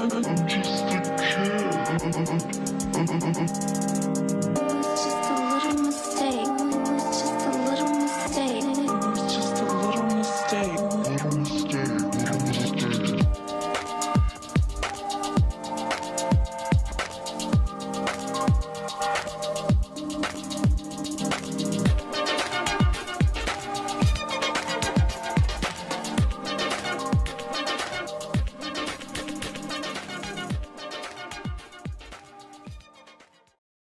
I'm just a kid.